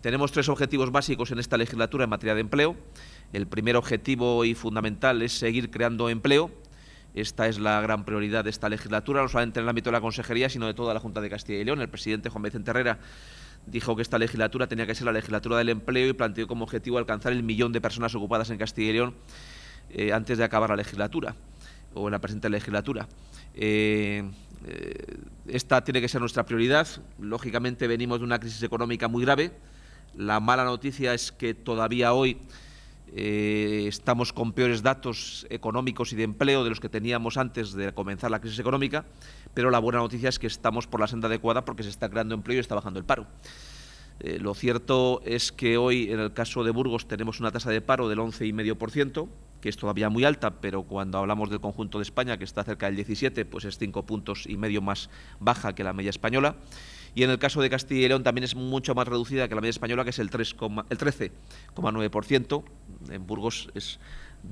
Tenemos tres objetivos básicos en esta legislatura en materia de empleo. El primer objetivo y fundamental es seguir creando empleo. Esta es la gran prioridad de esta legislatura, no solamente en el ámbito de la Consejería, sino de toda la Junta de Castilla y León. El presidente Juan Vicente Herrera dijo que esta legislatura tenía que ser la legislatura del empleo y planteó como objetivo alcanzar el millón de personas ocupadas en Castilla y León eh, antes de acabar la legislatura o en la presente legislatura. Eh, eh, esta tiene que ser nuestra prioridad. Lógicamente venimos de una crisis económica muy grave. La mala noticia es que todavía hoy estamos con peores datos económicos y de empleo de los que teníamos antes de comenzar la crisis económica, pero la buena noticia es que estamos por la senda adecuada porque se está creando empleo y está bajando el paro. Eh, lo cierto es que hoy, en el caso de Burgos, tenemos una tasa de paro del 11,5%, que es todavía muy alta, pero cuando hablamos del conjunto de España, que está cerca del 17, pues es cinco puntos y medio más baja que la media española. Y en el caso de Castilla y León también es mucho más reducida que la media española, que es el, 13,9%. En Burgos es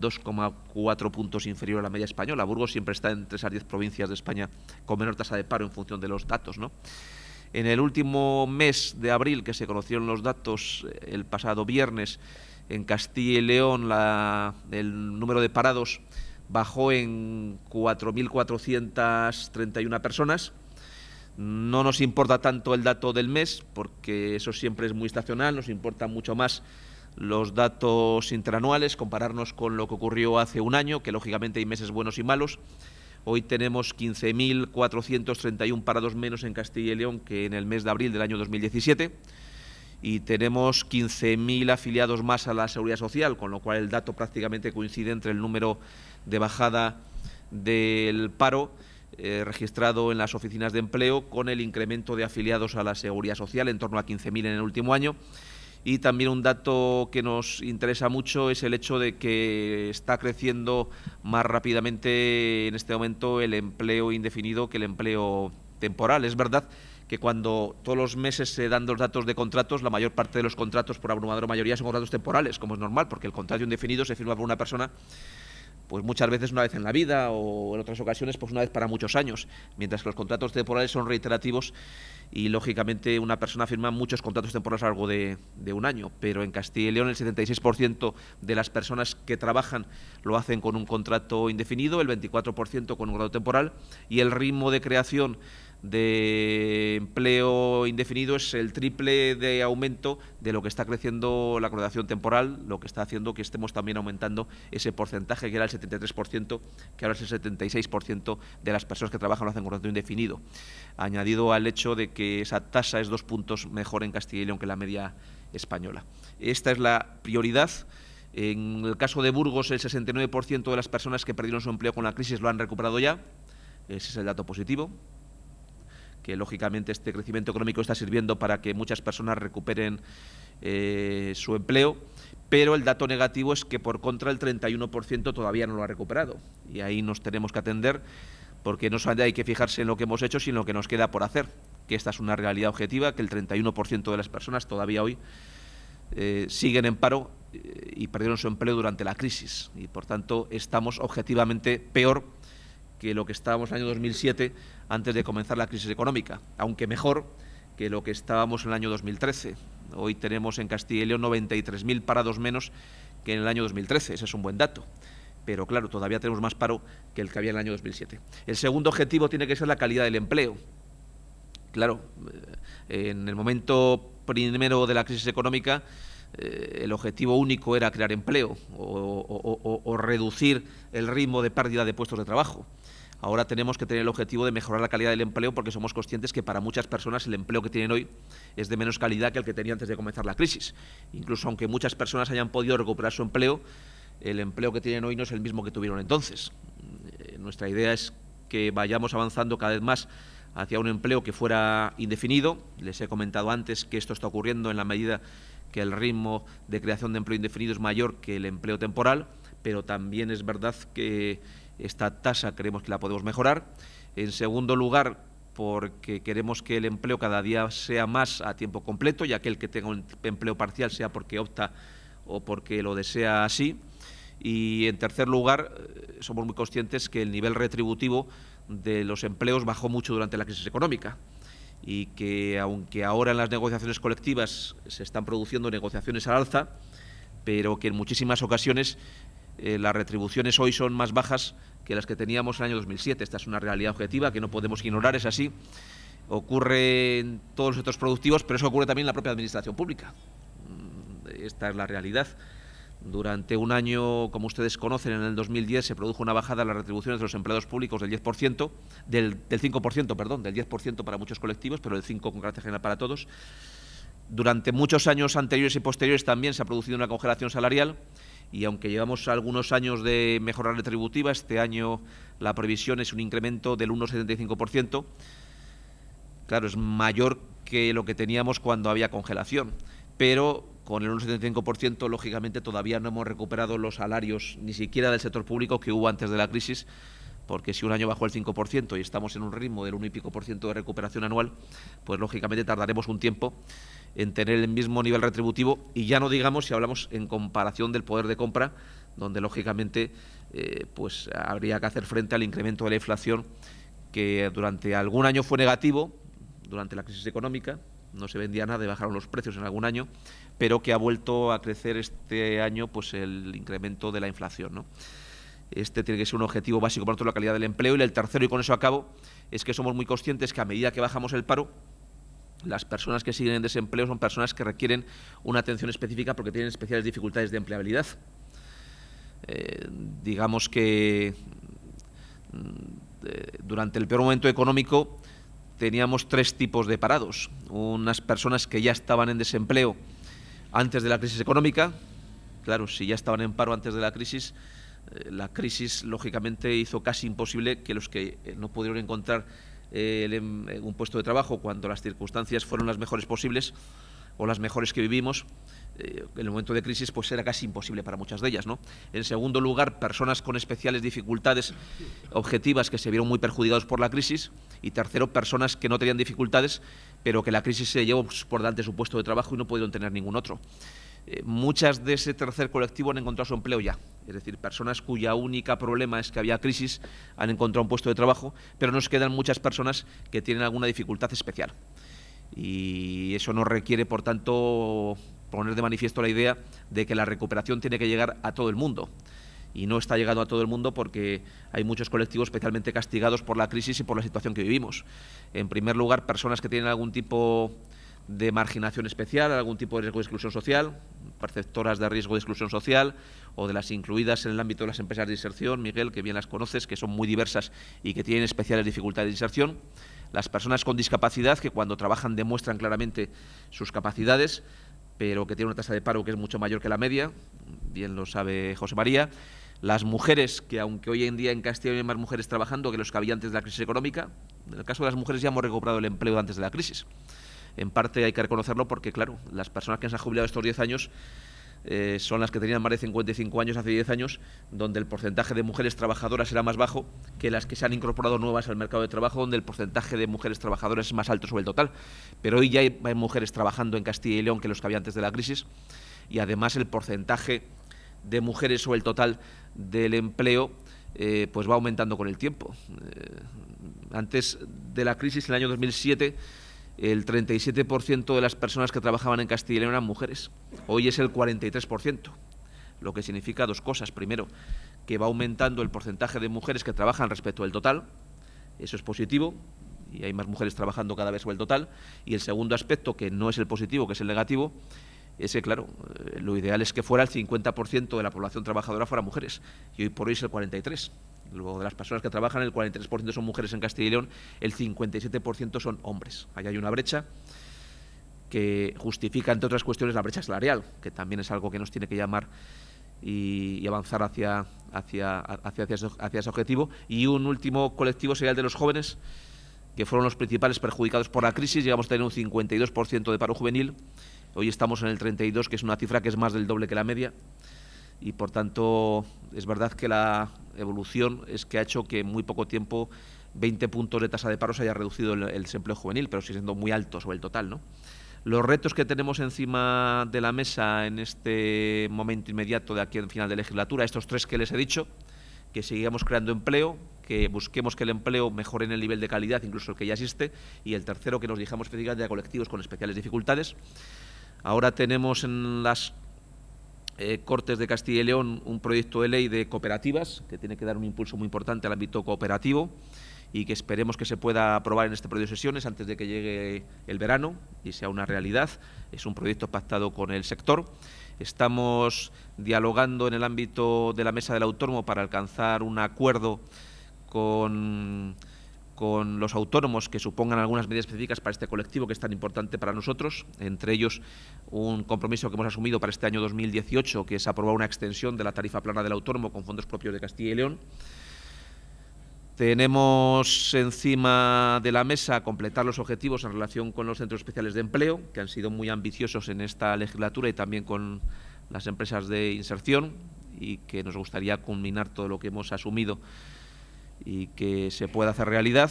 2,4 puntos inferior a la media española. Burgos siempre está entre esas 10 provincias de España con menor tasa de paro en función de los datos, ¿no? En el último mes de abril, que se conocieron los datos el pasado viernes, en Castilla y León el número de parados bajó en 4.431 personas. No nos importa tanto el dato del mes, porque eso siempre es muy estacional, nos importa mucho más los datos interanuales, compararnos con lo que ocurrió hace un año, que lógicamente hay meses buenos y malos. Hoy tenemos 15.431 parados menos en Castilla y León que en el mes de abril del año 2017 y tenemos 15.000 afiliados más a la Seguridad Social, con lo cual el dato prácticamente coincide entre el número de bajada del paro eh, registrado en las oficinas de empleo con el incremento de afiliados a la Seguridad Social, en torno a 15.000 en el último año. Y también un dato que nos interesa mucho es el hecho de que está creciendo más rápidamente en este momento el empleo indefinido que el empleo temporal. Es verdad que cuando todos los meses se dan los datos de contratos, la mayor parte de los contratos, por abrumadora mayoría, son contratos temporales, como es normal, porque el contrato indefinido se firma por una persona pues muchas veces una vez en la vida o en otras ocasiones pues una vez para muchos años, mientras que los contratos temporales son reiterativos y lógicamente una persona firma muchos contratos temporales a lo largo de, de un año, pero en Castilla y León el 76% de las personas que trabajan lo hacen con un contrato indefinido, el 24% con un contrato temporal y el ritmo de creación de empleo indefinido es el triple de aumento de lo que está creciendo la acumulación temporal, lo que está haciendo que estemos también aumentando ese porcentaje que era el 73%, que ahora es el 76% de las personas que trabajan lo hacen con contrato indefinido, añadido al hecho de que esa tasa es dos puntos mejor en Castilla y León que la media española. Esta es la prioridad. En el caso de Burgos, el 69% de las personas que perdieron su empleo con la crisis lo han recuperado ya. Ese es el dato positivo que lógicamente este crecimiento económico está sirviendo para que muchas personas recuperen eh, su empleo, pero el dato negativo es que por contra el 31% todavía no lo ha recuperado. Y ahí nos tenemos que atender porque no solamente hay que fijarse en lo que hemos hecho, sino lo que nos queda por hacer, que esta es una realidad objetiva, que el 31% de las personas todavía hoy eh, siguen en paro eh, y perdieron su empleo durante la crisis. Y por tanto estamos objetivamente peor que lo que estábamos en el año 2007 antes de comenzar la crisis económica, aunque mejor que lo que estábamos en el año 2013. Hoy tenemos en Castilla y León 93.000 parados menos que en el año 2013, ese es un buen dato. Pero claro, todavía tenemos más paro que el que había en el año 2007. El segundo objetivo tiene que ser la calidad del empleo. Claro, eh, en el momento primero de la crisis económica, eh, el objetivo único era crear empleo o reducir el ritmo de pérdida de puestos de trabajo. Ahora tenemos que tener el objetivo de mejorar la calidad del empleo porque somos conscientes que para muchas personas el empleo que tienen hoy es de menos calidad que el que tenían antes de comenzar la crisis. Incluso aunque muchas personas hayan podido recuperar su empleo, el empleo que tienen hoy no es el mismo que tuvieron entonces. Eh, nuestra idea es que vayamos avanzando cada vez más hacia un empleo que fuera indefinido. Les he comentado antes que esto está ocurriendo en la medida que el ritmo de creación de empleo indefinido es mayor que el empleo temporal, pero también es verdad que esta tasa creemos que la podemos mejorar. En segundo lugar, porque queremos que el empleo cada día sea más a tiempo completo, ya que el que tenga un empleo parcial sea porque opta o porque lo desea así. Y en tercer lugar, eh, somos muy conscientes que el nivel retributivo de los empleos bajó mucho durante la crisis económica y que aunque ahora en las negociaciones colectivas se están produciendo negociaciones al alza, pero que en muchísimas ocasiones eh, las retribuciones hoy son más bajas que las que teníamos en el año 2007. Esta es una realidad objetiva que no podemos ignorar, es así. Ocurre en todos los sectores productivos, pero eso ocurre también en la propia administración pública. Mm, esta es la realidad. Durante un año, como ustedes conocen, en el 2010 se produjo una bajada en las retribuciones de los empleados públicos del 10%, del, del 5%, perdón, del 10% para muchos colectivos, pero del 5% con carácter general para todos. Durante muchos años anteriores y posteriores también se ha producido una congelación salarial y aunque llevamos algunos años de mejora retributiva, este año la previsión es un incremento del 1,75%. Claro, es mayor que lo que teníamos cuando había congelación, pero con el 1,75%, lógicamente, todavía no hemos recuperado los salarios ni siquiera del sector público que hubo antes de la crisis, porque si un año bajó el 5% y estamos en un ritmo del 1 y pico por ciento de recuperación anual, pues lógicamente tardaremos un tiempo en tener el mismo nivel retributivo y ya no digamos si hablamos en comparación del poder de compra, donde lógicamente eh, pues habría que hacer frente al incremento de la inflación que durante algún año fue negativo, durante la crisis económica, no se vendía nada bajaron los precios en algún año, pero que ha vuelto a crecer este año pues el incremento de la inflación. ¿no? Este tiene que ser un objetivo básico para nosotros, la calidad del empleo. Y el tercero, y con eso acabo, es que somos muy conscientes que a medida que bajamos el paro, las personas que siguen en desempleo son personas que requieren una atención específica porque tienen especiales dificultades de empleabilidad. Eh, digamos que mm, durante el peor momento económico teníamos tres tipos de parados. Unas personas que ya estaban en desempleo antes de la crisis económica. Claro, si ya estaban en paro antes de la crisis, eh, la crisis lógicamente hizo casi imposible que los que eh, no pudieron encontrar Em, un puesto de trabajo cuando las circunstancias fueron las mejores posibles o las mejores que vivimos, eh, en el momento de crisis pues era casi imposible para muchas de ellas. ¿no? En segundo lugar, personas con especiales dificultades objetivas que se vieron muy perjudicados por la crisis. Y tercero, personas que no tenían dificultades, pero que la crisis se llevó por delante de su puesto de trabajo y no pudieron tener ningún otro. Eh, muchas de ese tercer colectivo han encontrado su empleo ya. Es decir, personas cuya única problema es que había crisis han encontrado un puesto de trabajo, pero nos quedan muchas personas que tienen alguna dificultad especial. Y eso nos requiere, por tanto, poner de manifiesto la idea de que la recuperación tiene que llegar a todo el mundo. Y no está llegando a todo el mundo porque hay muchos colectivos especialmente castigados por la crisis y por la situación que vivimos. En primer lugar, personas que tienen algún tipo de marginación especial, algún tipo de riesgo de exclusión social, perceptoras de riesgo de exclusión social o de las incluidas en el ámbito de las empresas de inserción, Miguel, que bien las conoces, que son muy diversas y que tienen especiales dificultades de inserción. Las personas con discapacidad, que cuando trabajan demuestran claramente sus capacidades, pero que tienen una tasa de paro que es mucho mayor que la media, bien lo sabe José María. Las mujeres, que aunque hoy en día en Castilla hay más mujeres trabajando que los que había antes de la crisis económica, en el caso de las mujeres ya hemos recuperado el empleo antes de la crisis en parte hay que reconocerlo porque, claro, las personas que se han jubilado estos 10 años eh, son las que tenían más de 55 años hace 10 años, donde el porcentaje de mujeres trabajadoras era más bajo que las que se han incorporado nuevas al mercado de trabajo, donde el porcentaje de mujeres trabajadoras es más alto sobre el total. Pero hoy ya hay, mujeres trabajando en Castilla y León que los que había antes de la crisis, y además el porcentaje de mujeres sobre el total del empleo eh, pues va aumentando con el tiempo. Eh, antes de la crisis, en el año 2007, el 37% de las personas que trabajaban en Castilla y León eran mujeres. Hoy es el 43%, lo que significa dos cosas. Primero, que va aumentando el porcentaje de mujeres que trabajan respecto al total. Eso es positivo y hay más mujeres trabajando cada vez sobre el total. Y el segundo aspecto, que no es el positivo, que es el negativo, es que, claro, eh, lo ideal es que fuera el 50% de la población trabajadora fuera mujeres. Y hoy por hoy es el 43%. Luego, de las personas que trabajan, el 43% son mujeres en Castilla y León, el 57% son hombres. Ahí hay una brecha que justifica, entre otras cuestiones, la brecha salarial, que también es algo que nos tiene que llamar y, avanzar hacia, hacia, hacia, hacia, ese objetivo. Y un último colectivo sería el de los jóvenes, que fueron los principales perjudicados por la crisis. Llegamos a tener un 52% de paro juvenil. Hoy estamos en el 32%, que es una cifra que es más del doble que la media y por tanto es verdad que la evolución es que ha hecho que en muy poco tiempo 20 puntos de tasa de paro se haya reducido el, desempleo juvenil, pero sigue siendo muy alto sobre el total. ¿no? Los retos que tenemos encima de la mesa en este momento inmediato de aquí en final de legislatura, estos tres que les he dicho, que sigamos creando empleo, que busquemos que el empleo mejore en el nivel de calidad, incluso el que ya existe, y el tercero, que nos dijamos específicamente a colectivos con especiales dificultades. Ahora tenemos en las eh, Cortes de Castilla y León un proyecto de ley de cooperativas que tiene que dar un impulso muy importante al ámbito cooperativo y que esperemos que se pueda aprobar en este periodo de sesiones antes de que llegue el verano y sea una realidad. Es un proyecto pactado con el sector. Estamos dialogando en el ámbito de la mesa del autónomo para alcanzar un acuerdo con, con los autónomos que supongan algunas medidas específicas para este colectivo que es tan importante para nosotros, entre ellos un compromiso que hemos asumido para este año 2018, que es aprobar una extensión de la tarifa plana del autónomo con fondos propios de Castilla y León. Tenemos encima de la mesa completar los objetivos en relación con los centros especiales de empleo, que han sido muy ambiciosos en esta legislatura y también con las empresas de inserción y que nos gustaría culminar todo lo que hemos asumido y que se pueda hacer realidad.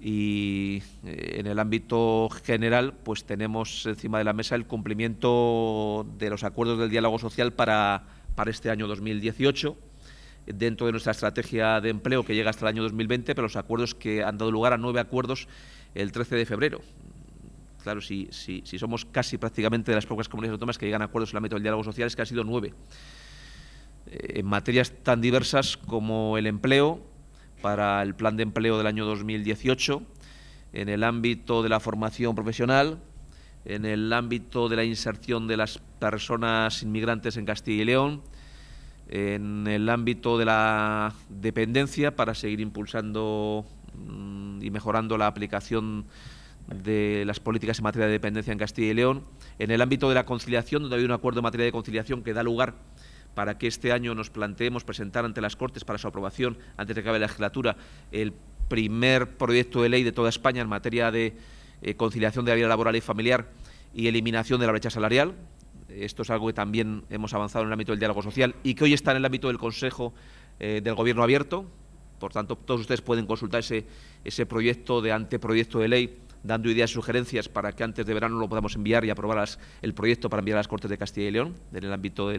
Y eh, en el ámbito general, pues tenemos encima de la mesa el cumplimiento de los acuerdos del diálogo social para, para este año 2018 dentro de nuestra estrategia de empleo que llega hasta el año 2020, pero los acuerdos que han dado lugar a nueve acuerdos el 13 de febrero. Claro, si, si, si somos casi prácticamente de las pocas comunidades autónomas que llegan a acuerdos en el ámbito del diálogo social, es que han sido nueve. Eh, en materias tan diversas como el empleo, para el plan de empleo del año 2018, en el ámbito de la formación profesional, en el ámbito de la inserción de las personas inmigrantes en Castilla y León, en el ámbito de la dependencia para seguir impulsando mm, y mejorando la aplicación de las políticas en materia de dependencia en Castilla y León, en el ámbito de la conciliación, donde hay un acuerdo en materia de conciliación que da lugar para que este año nos planteemos presentar ante las Cortes para su aprobación, antes de que acabe la legislatura, el primer proyecto de ley de toda España en materia de eh, conciliación de la vida laboral y familiar y eliminación de la brecha salarial. Esto es algo que también hemos avanzado en el ámbito del diálogo social y que hoy está en el ámbito del Consejo eh, del Gobierno abierto. Por tanto, todos ustedes pueden consultar ese, ese proyecto de anteproyecto de ley dando ideas y sugerencias para que antes de verano lo podamos enviar y aprobar el proyecto para enviar a las Cortes de Castilla y León en el ámbito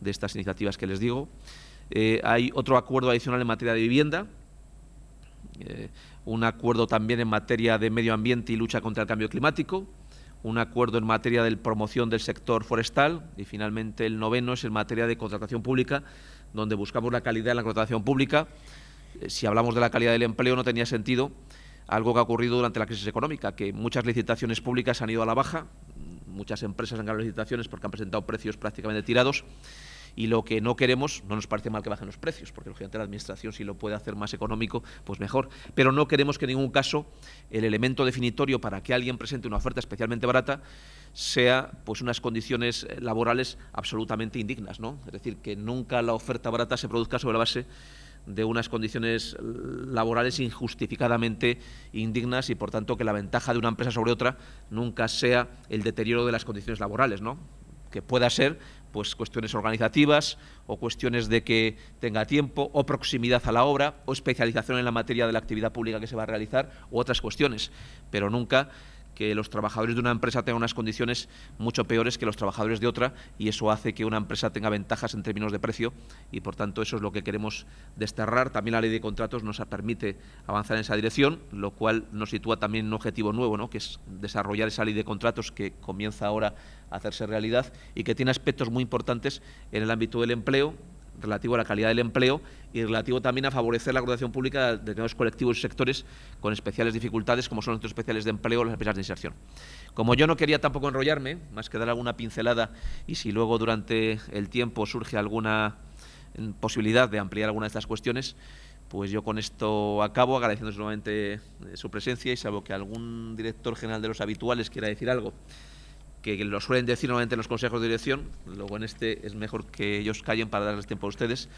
de estas iniciativas que les digo. Eh, hay otro acuerdo adicional en materia de vivienda, eh, un acuerdo también en materia de medio ambiente y lucha contra el cambio climático, un acuerdo en materia de promoción del sector forestal y finalmente el noveno es en materia de contratación pública, donde buscamos la calidad en la contratación pública. Eh, si hablamos de la calidad del empleo no tenía sentido algo que ha ocurrido durante la crisis económica, que muchas licitaciones públicas han ido a la baja, muchas empresas han ganado licitaciones porque han presentado precios prácticamente tirados y lo que no queremos, no nos parece mal que bajen los precios, porque lógicamente la Administración si lo puede hacer más económico, pues mejor, pero no queremos que en ningún caso el elemento definitorio para que alguien presente una oferta especialmente barata sea pues unas condiciones laborales absolutamente indignas, ¿no? Es decir, que nunca la oferta barata se produzca sobre la base de unas condiciones laborales injustificadamente indignas y, por tanto, que la ventaja de una empresa sobre otra nunca sea el deterioro de las condiciones laborales, ¿no? que pueda ser pues cuestiones organizativas o cuestiones de que tenga tiempo o proximidad a la obra o especialización en la materia de la actividad pública que se va a realizar u otras cuestiones, pero nunca que los trabajadores de una empresa tengan unas condiciones mucho peores que los trabajadores de otra y eso hace que una empresa tenga ventajas en términos de precio y por tanto eso es lo que queremos desterrar. También la ley de contratos nos permite avanzar en esa dirección, lo cual nos sitúa también un objetivo nuevo, ¿no? que es desarrollar esa ley de contratos que comienza ahora a hacerse realidad y que tiene aspectos muy importantes en el ámbito del empleo, relativo a la calidad del empleo y relativo también a favorecer la contratación pública de determinados colectivos y sectores con especiales dificultades, como son los especiales de empleo o las empresas de inserción. Como yo no quería tampoco enrollarme, más que dar alguna pincelada, y si luego durante el tiempo surge alguna mm, posibilidad de ampliar alguna de estas cuestiones, pues yo con esto acabo agradeciendo nuevamente eh, su presencia y salvo que algún director general de los habituales quiera decir algo que lo suelen decir normalmente en los consejos de dirección, luego en este es mejor que ellos callen para darles tiempo a ustedes.